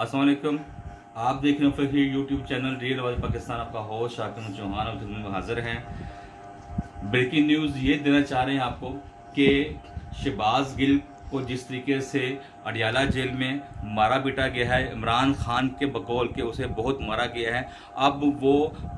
असलम आप देख रहे हो यूट्यूब चैनल रियल वाले पाकिस्तान आपका होश शाकिर चौहान और हाजिर हैं। ब्रेकिंग न्यूज़ ये देना चाह रहे हैं आपको कि शहबाज गिल को जिस तरीके से अडियाला जेल में मारा बिटा गया है। इमरान खान के बकौल के उसे बहुत मारा गया है। अब वो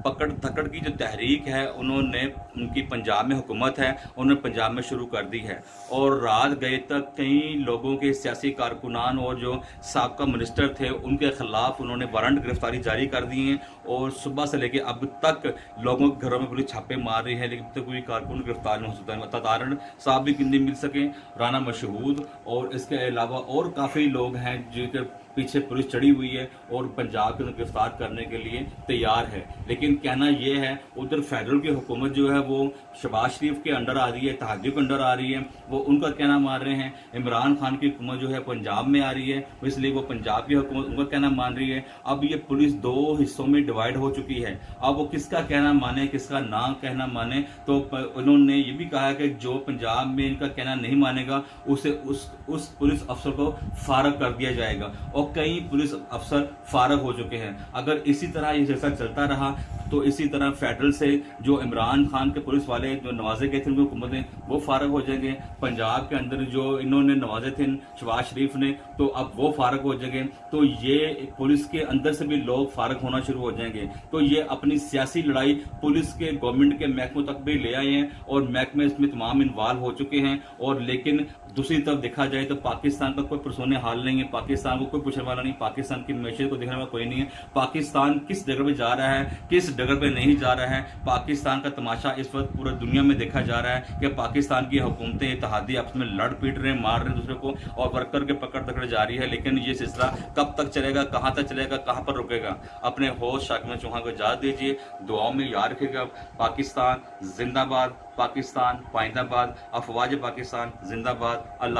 पकड़ धकड़ की जो तहरीक है, उन्होंने उनकी पंजाब में हुकूमत है, उन्होंने पंजाब में शुरू कर दी है। और रात गए तक कई लोगों के सियासी कारकुनान और जो सबका मिनिस्टर थे, उनके खिलाफ उन्होंने वारंट गिरफ्तारी जारी कर दी है और सुबह से लेकर अब तक लोगों के घरों में पुलिस छापे मार रही है, लेकिन तक कोई कारकुन गिरफ़्तार नहीं हो सकता तदारण साहब भी किन्नी मिल सके। राना मशहूद और इसके अलावा और काफ़ी लोग हैं जिनके पीछे पुलिस चढ़ी हुई है और पंजाब के गिरफ़्तार करने के लिए तैयार है। लेकिन कहना यह है, उधर फेडरल की हुकूमत जो है वो शबाज शरीफ के अंडर आ रही है तहाजी के अंडर आ रही है। वो उनका कहना मान रहे हैं, इमरान खान की हुकूमत जो है पंजाब में आ रही है, इसलिए वो पंजाब की हुकूमत, उनका कहना मान रही है। अब ये पुलिस दो हिस्सों में डिवाइड हो चुकी है। अब वो किसका कहना माने, किसका ना कहना माने तो उन्होंने ये भी कहा कि जो पंजाब में इनका कहना नहीं मानेगा, उसे उस उस पुलिस अफसर को फारग कर दिया जाएगा और कई पुलिस अफसर फारग हो चुके हैं। अगर इसी तरह ये जैसा चलता रहा तो इसी तरह फेडरल से जो इमरान खान के पुलिस वाले जो नवाजे गए थे उनकी ने वो फारग हो जाएँगे। पंजाब के अंदर जो इन्होंने नवाजे थे, शबाज शरीफ ने तो अब वो फारग हो जाएँगे। तो ये पुलिस के अंदर से भी लोग फारग होना शुरू हो जाएँगे। तो ये अपनी सियासी लड़ाई पुलिस के, गवर्नमेंट के महकमों तक भी ले आए हैं और महकमे इसमें तमाम इन्वॉल्व हो चुके हैं। और लेकिन दूसरी तरफ़ देखा जाए तो पाकिस्तान का कोई पुरसोने हाल नहीं है। पाकिस्तान को कोई पूछने वाला नहीं। पाकिस्तान की मैशत को देखने वाला कोई नहीं है। पाकिस्तान किस जगह पर जा रहा है, किस जगह पे नहीं जा रहा है। पाकिस्तान का तमाशा इस वक्त पूरे दुनिया में देखा जा रहा है कि पाकिस्तान की हुकूमतें इतिहादी आपस में लड़ पीट रहे हैं, मार रहे हैं दूसरे को और वर्कर के पकड़ पकड़ जा रही है। लेकिन ये सिलसिला कब तक चलेगा, कहाँ तक चलेगा, कहाँ पर रुकेगा? अपने होश शाकिर चौहान को इजाज़त दीजिए, दुआओं में याद रखेगा पाकिस्तान जिंदाबाद, पाकिस्तान पाइंदाबाद, अफवाज पाकिस्तान जिंदाबाद। अल्लाह